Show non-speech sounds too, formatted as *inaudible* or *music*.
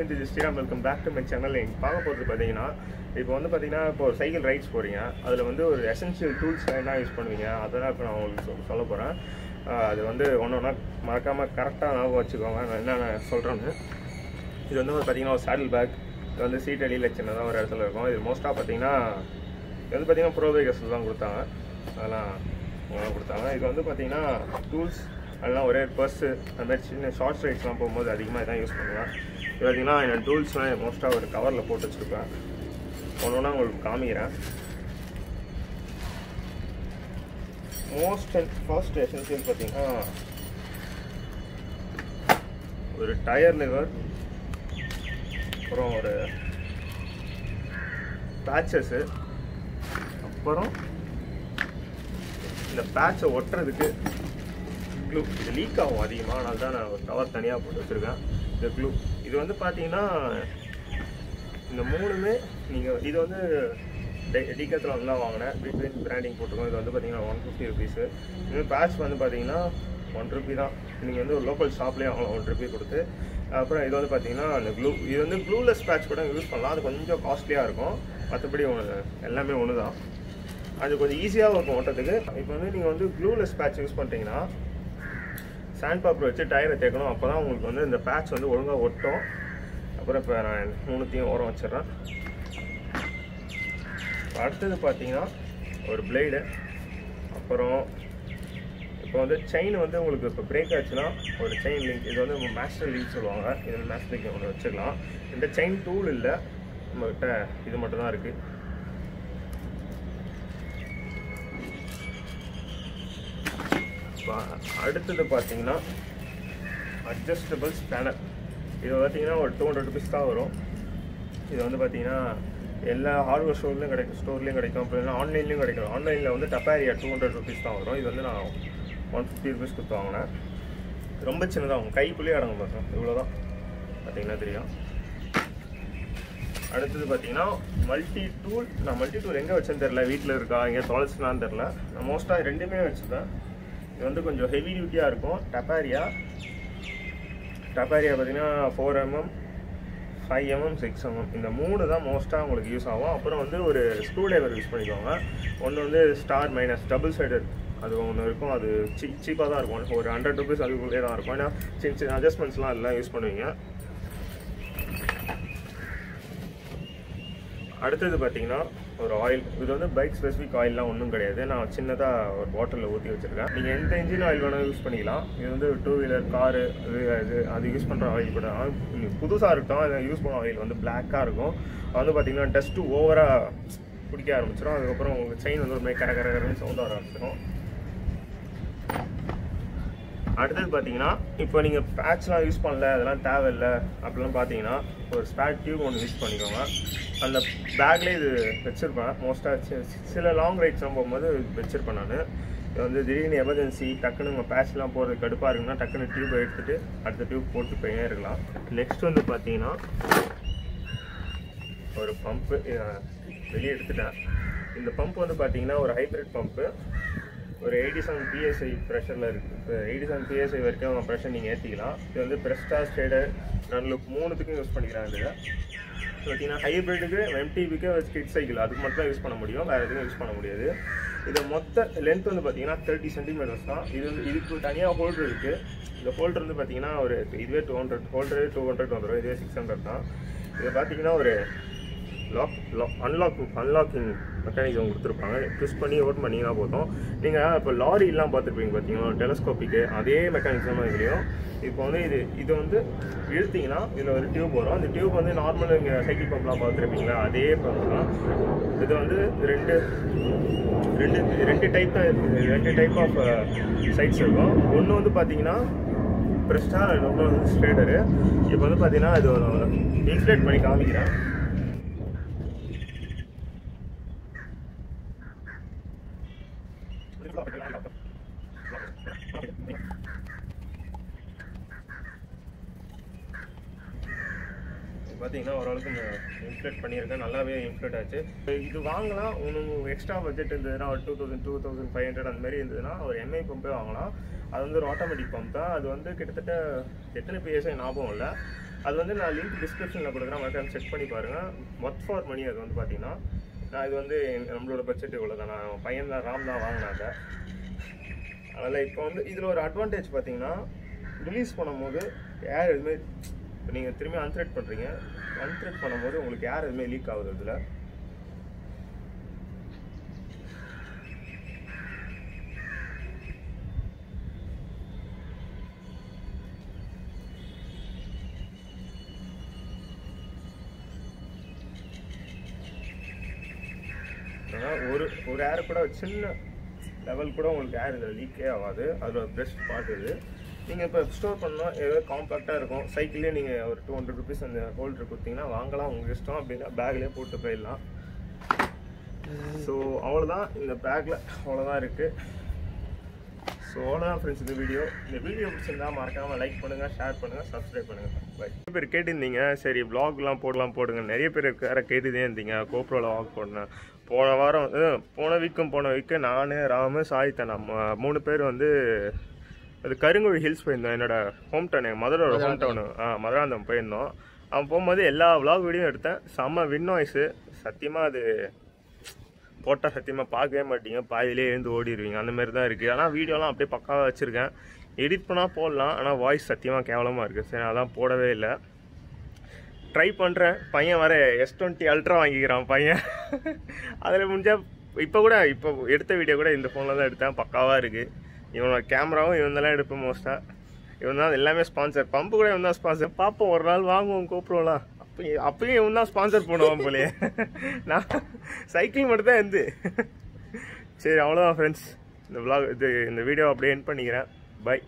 Friends இது Sriram welcome back to my channel நீங்கள் பார்க்க போகிறது பார்த்தீங்கன்னா இப்போ வந்து பார்த்தீங்கன்னா இப்போ ஒரு சைக்கிள் ரைட்ஸ் போகிறீங்க அதில் வந்து ஒரு எசென்ஷியல் டூல்ஸ் என்ன யூஸ் பண்ணுவீங்க? அதெல்லாம் இப்போ நான் உங்களுக்கு சொல்ல போகிறேன் அது வந்து ஒன்று ஒன்றா மறக்காமல் கரெக்டாக ஞாபகம் வச்சுக்கோங்க. நான் என்னென்ன சொல்கிறேன்னு இது வந்து பார்த்தீங்கன்னா ஒரு சேடில் பேக் இது வந்து சீட் அடியில் சின்னதாக ஒரு இடத்துல இருக்கும். இது மோஸ்ட்டாக பார்த்தீங்கன்னா இது வந்து பார்த்தீங்கன்னா ப்ரோபேகர்ஸ் தான் கொடுத்தாங்க. அதெல்லாம் அவங்க கொடுத்தாங்க. இது வந்து பார்த்தீங்கன்னா டூல்ஸ் அதெல்லாம் ஒரே பர்ஸு அந்த மாதிரி சின்ன ஷார்ட்ஸ் ரைட்ஸ்லாம் போகும்போது அதிகமாக இதான் யூஸ் பண்ணுவேன். பார்த்தீங்கன்னா என்னோட டூல்ஸ்லாம் மோஸ்ட்டாக ஒரு கவரில் போட்டு வச்சுருப்பேன். ஒன்று ஒன்றா உங்களுக்கு காமிக்கிறேன். மோஸ்ட் அண்ட் ஃபர்ஸ்ட் எசென்சியல் பார்த்தீங்கன்னா ஒரு டயர் லிவர் அப்புறம் ஒரு பேச்சஸ்ஸு அப்புறம் இந்த பேட்சை ஒட்டுறதுக்கு க்ளூ இது லீக் ஆகும் அதிகமாக அதனால தான் நான் ஒரு கவர் தனியாக போட்டு வச்சுருக்கேன். இந்த க்ளூ இது வந்து பார்த்தீங்கன்னா இந்த மூணுமே நீங்கள் இது வந்து டிகத்தில் தான் வாங்கினேன். பிட்வீன் பிராண்டிங் போட்டிருக்கோம். இது வந்து பார்த்தீங்கன்னா ஒன் ஃபிஃப்டி ருபீஸு இது பேட்ச் வந்து பார்த்தீங்கன்னா ஒன் ருபி தான். நீங்கள் வந்து ஒரு லோக்கல் ஷாப்லேயே வாங்கலாம் ஒன் ருபி கொடுத்து. அப்புறம் இது வந்து பார்த்தீங்கன்னா அந்த க்ளூ இது வந்து க்ளூலெஸ் பேட்ச் கூட யூஸ் பண்ணலாம். அது கொஞ்சம் காஸ்ட்லியாக இருக்கும். மற்றபடி ஒன்று எல்லாமே ஒன்று தான் அது கொஞ்சம் ஈஸியாகவும் இருக்கும் ஓட்டத்துக்கு இப்போ வந்து நீங்கள் வந்து க்ளூலெஸ் பேட்ச் யூஸ் பண்ணிட்டீங்கன்னா சாண்ட் பேப்பர் வச்சு டயரை தேய்க்கணும் அப்போ தான் உங்களுக்கு வந்து இந்த பேட்ச் வந்து ஒழுங்காக ஒட்டும். அப்புறம் இப்போ நான் மூணுத்தையும் ஓரம் வச்சிடுறேன். அடுத்தது பார்த்தீங்கன்னா ஒரு பிளேடு அப்புறம் இப்போ வந்து செயின் வந்து உங்களுக்கு இப்போ பிரேக் ஆச்சுன்னா ஒரு செயின் லிங்க் இது வந்து மேஸ்டர் லிங்க் சொல்லுவாங்க. இது மேஸ்டர் லிங்க் ஒன்று வச்சுக்கலாம். இந்த செயின் டூல் இல்லை நம்மகிட்ட இது மட்டும் தான் இருக்குது அடுத்தது பார்த்தீங்கன்னா அட்ஜஸ்டபிள் ஸ்பேனர் இது பார்த்தீங்கன்னா ஒரு டூ ஹண்ட்ரட் ருபீஸ் தான் வரும். இது வந்து பார்த்தீங்கன்னா எல்லா ஹார்ட்வேர் ஸ்டோர்லேயும் கிடைக்கும் ஸ்டோர்லேயும் கிடைக்கும். அப்புறம் இல்லைனா ஆன்லைன்லேயும் கிடைக்கும் ஆன்லைனில் வந்து டப்பாரியா டூ ஹண்ட்ரட் ருபீஸ் தான் வரும். இது வந்து நான் ஒன் ஃபிஃப்டி ருபீஸ் கொடுத்து வாங்கினேன். ரொம்ப சின்னதாக உங்கள் கைக்குள்ளேயே அடங்க பாருங்க. இவ்வளோ தான் பார்த்தீங்கன்னா தெரியும். அடுத்தது பார்த்தீங்கன்னா மல்டி டூல் நான் மல்டி டூல் எங்கே வச்சேன்னு தெரில வீட்டில் இருக்கா? எங்கே தொலைச்சுனான்னு தெரில நான் மோஸ்ட்டாக ரெண்டுமே வச்சுருந்தேன் இது வந்து கொஞ்சம் ஹெவி டியூட்டியாக இருக்கும். டப்பாரியா டப்பாரியா பார்த்தீங்கன்னா four mm five mm six mm இந்த மூணு தான் மோஸ்ட்டாக உங்களுக்கு யூஸ் ஆகும். அப்புறம் வந்து ஒரு ஸ்க்ரூ டிரைவர் யூஸ் பண்ணிக்கோங்க. ஒன்று வந்து ஸ்டார் மைனஸ் டபுள் சைடட் அது ஒன்று இருக்கும். அது சீப் சீப்பாக தான் இருக்கும். ஒரு ஹண்ட்ரட் ருபீஸ் அதுக்குள்ளே தான் இருக்கும். ஏன்னா சின்ன சின்ன அட்ஜஸ்ட்மெண்ட்ஸ்லாம் எல்லாம் யூஸ் பண்ணுவீங்க. அடுத்தது பார்த்தீங்கன்னா ஒரு ஆயில் இது வந்து பைக் ஸ்பெசிஃபிக் ஆயில்லாம் ஒன்றும் கிடையாது. நான் சின்னதாக ஒரு பாட்டிலில் ஊற்றி வச்சுருக்கேன். நீங்கள் எந்த இன்ஜின் ஆயில் வேணாலும் யூஸ் பண்ணிக்கலாம். இது வந்து டூ வீலர் காரு அது அது அது யூஸ் பண்ணுற ஆயில் கூட. புதுசாக இருக்கட்டும் அதை யூஸ் பண்ண ஆயில் வந்து பிளாக்காக இருக்கும். வந்து பார்த்திங்கன்னா டஸ்ட்டு ஓவராக பிடிக்க ஆரம்பிச்சிடும் அதுக்கப்புறம் உங்களுக்கு செயின் வந்து ஒரு மாதிரி கர கரகரன்னு சவுண்ட் வர ஆரம்பிச்சிடும் அடுத்தது பார்த்தீங்கன்னா இப்போ நீங்கள் பேட்ச்லாம் யூஸ் பண்ணல அதெல்லாம் தேவையில்லை அப்படிலாம் பார்த்தீங்கன்னா ஒரு ஸ்பேட் டியூப் ஒன்று யூஸ் பண்ணிக்கோங்க. அந்த பேக்லேயே இது வச்சுருப்பேன். மோஸ்ட்டாக சில லாங் ரைட்ஸ்லாம் போகும்போது வச்சுருப்பேன் நான். இது வந்து திடீர்னு எமர்ஜென்சி டக்குன்னு உங்கள் பேட்ச்லாம் போகிறது கடுப்பாக இருக்குன்னா டக்குன்னு டியூப் எடுத்துகிட்டு அடுத்த டியூப் போட்டு போயினே இருக்கலாம். நெக்ஸ்ட் வந்து பார்த்தீங்கன்னா ஒரு பம்பு வெளியே எடுத்துட்டேன். இந்த பம்ப் வந்து பார்த்தீங்கன்னா ஒரு ஹைப்ரிட் பம்ப்பு ஒரு எயிட்டி செவன் பிஎஸ்ஐ ப்ரெஷரில் இருக்குது இப்போ எயிட்டி செவன் பிஎஸ்ஐ வரைக்கும் அவங்க ப்ரெஷர் நீங்கள் ஏற்றிக்கலாம் இது வந்து பிரஸ்டா ஸ்டேடர் நல்லுக் மூணுத்துக்கும் யூஸ் பண்ணிக்கிறாங்க இதில் பார்த்தீங்கன்னா ஹைப்ரிட்டுக்கு எம்டிபிக்கு ஸ்கிட் சைக்கிள் அதுக்கு மட்டும் தான் யூஸ் பண்ண முடியும். வேறு எதுவும் யூஸ் பண்ண முடியாது. இது மொத்த லென்த் வந்து பார்த்தீங்கன்னா தேர்ட்டி சென்டிமீட்டர்ஸ் தான். இது வந்து இதுக்கு தனியாக ஹோல்டர் இருக்குது இந்த ஹோல்டர் வந்து பார்த்தீங்கன்னா ஒரு இதுவே டூ ஹண்ட்ரட் ஹோல்டரே டூ ஹண்ட்ரட் வந்துடும் இதுவே சிக்ஸ் ஹண்ட்ரட் தான். இது பார்த்தீங்கன்னா ஒரு lock lock unlock unlocking mechanism கொடுத்துருப்பாங்க. ட்விஸ்ட் பண்ணி ஓட் பண்ணிங்கன்னா போதும். நீங்கள் இப்போ லாரிலாம் பார்த்துருப்பீங்க பார்த்தீங்கன்னா டெலஸ்கோப்பிக்கு அதே மெக்கானிசம் தான் இதுலேயும். இப்போ வந்து இது இது வந்து இழுத்தீங்கன்னா இதில் ஒரு டியூப் வரும். அந்த டியூப் வந்து நார்மல் இங்கே சைக்கிள் பம்ப்லாம் பார்த்துருப்பீங்களா? அதே பம்ப் தான். இது வந்து ரெண்டு ரெண்டு ரெண்டு டைப் தான் இருக்குது ரெண்டு டைப் ஆஃப் சைட்ஸ் இருக்கும். ஒன்று வந்து பார்த்தீங்கன்னா ப்ரெஸ்டா ரொம்ப வந்து ஸ்ட்ரேடரு இப்போ வந்து பார்த்தீங்கன்னா இது இன்சுலேட் பண்ணி காமிக்கிறேன். பார்த்தீங்கன்னா ஓரளவுக்கு இன்ஃப்ளேட் பண்ணியிருக்கேன். நல்லாவே இன்ஃப்ளேட் ஆச்சு. இது வாங்கலாம் உங்களுக்கு எக்ஸ்ட்ரா பட்ஜெட் இருந்ததுன்னா ஒரு two thousand two thousand five hundred அந்த மாதிரி இருந்ததுன்னா ஒரு எம்ஐ பம்பே வாங்கலாம். அது வந்து ஒரு ஆட்டோமேட்டிக் பம்ப் தான். அது வந்து கிட்டத்தட்ட எத்தனை பிஎஸ்ஐ ஞாபகம் இல்லை. அது வந்து நான் லிங்க் டிஸ்கிரிப்ஷனில் கொடுக்குறேன். மறக்காம செக் பண்ணி பாருங்கள் ஒர்க் ஃபார் மணி அது வந்து பார்த்தீங்கன்னா நான் இது வந்து நம்மளோட பட்ஜெட் இவ்வளோ தான் நான் பையன் தான் ராம் தான் வாங்கினாங்க அதில் இப்போ வந்து இதில் ஒரு அட்வான்டேஜ் பார்த்தீங்கன்னா ரிலீஸ் பண்ணும்போது ஏர் எதுவுமே இப்போ நீங்கள் திரும்பி அன்த்ரெட் பண்ணுறீங்க அன்த்ரெட் பண்ணும்போது உங்களுக்கு ஏர் எதுவுமே லீக் ஆகுது இதில் ஆனால் ஒரு ஒரு ஏர் கூட சின்ன லெவல் கூட உங்களுக்கு ஏர் இதில் லீக்கே ஆகாது. அதில் பெஸ்ட் பார்ட் இது. நீங்கள் இப்போ ஸ்டோர் பண்ணால் ஏதோ காம்பாக்டாக இருக்கும். சைக்கிளே நீங்கள் ஒரு டூ ஹண்ட்ரட் ருபீஸ் அந்த ஹோல்டர் கொடுத்தீங்கன்னா வாங்கலாம். உங்கள் இஷ்டம் அப்படின்னா பேக்லேயே போட்டு போயிடலாம். ஸோ அவ்வளோதான் இந்த பேக்கில் அவ்வளோதான் இருக்குது ஸோ அவ்வளோதான் ஃப்ரெண்ட்ஸ் இந்த வீடியோ இந்த வீடியோ பிடிச்சிருந்தா மறக்காமல் லைக் பண்ணுங்கள் ஷேர் பண்ணுங்கள் சப்ஸ்கிரைப் பண்ணுங்கள் பை நிறைய பேர் கேட்டிருந்தீங்க. சரி வ்ளாக்லாம் போடலாம் போடுங்க. நிறைய பேர் வேறு கேட்டுதே இருந்தீங்க. கோப்ரோவில் வாக் போடணும். போன வாரம் போன வீக்கும் போன வீக்கு நான் ராமு சாயித்தா நம்ம மூணு பேர் வந்து அது கருங்குழி ஹில்ஸ் போயிருந்தோம். என்னோட ஹோம் டவுன் எங்கள் மதுரோட ஹோம் டவுனு ஆ மதுராந்தம் போயிருந்தோம். அவன் போகும்போது எல்லா vlog வீடியோ எடுத்தேன். செம்ம வின் வாய்ஸு சத்தியமாக அது போட்டால் சத்தியமாக பார்க்கவே மாட்டீங்க. பாதியிலே எழுந்து ஓடிடுவீங்க அந்த மாதிரி தான் இருக்குது ஆனால் வீடியோலாம் அப்படியே பக்காவாக வச்சுருக்கேன். எடிட் பண்ணால் போடலாம். ஆனால் வாய்ஸ் சத்தியமாக கேவலமாக இருக்குது சரி அதான் போடவே இல்லை. ட்ரை பண்ணுறேன் பையன் வர எஸ் டுவெண்ட்டி அல்ட்ரா வாங்கிக்கிறான் பையன். *laughs* அதில் முடிஞ்சால் இப்போ கூட இப்போ எடுத்த வீடியோ கூட இந்த ஃபோனில் தான் எடுத்தேன். பக்காவாக இருக்குது இவனோட கேமராவும் இவன் தான் எடுப்பேன் மோஸ்ட்டாக இவன் தான் எல்லாமே ஸ்பான்சர் பம்பு கூட இவன் தான் ஸ்பான்சர் பார்ப்போம் ஒரு நாள் வாங்குவோம் கூப்பிடுவோம்லாம். அப்பயும் அப்பயும் இவன் தான் ஸ்பான்சர் பண்ணுவான் போலே நான் சைக்கிள் மட்டும் தான் இருந்து. சரி அவ்வளோதான் ஃப்ரெண்ட்ஸ் இந்த விளாக் இது இந்த வீடியோ அப்படியே என் பண்ணிக்கிறேன். பை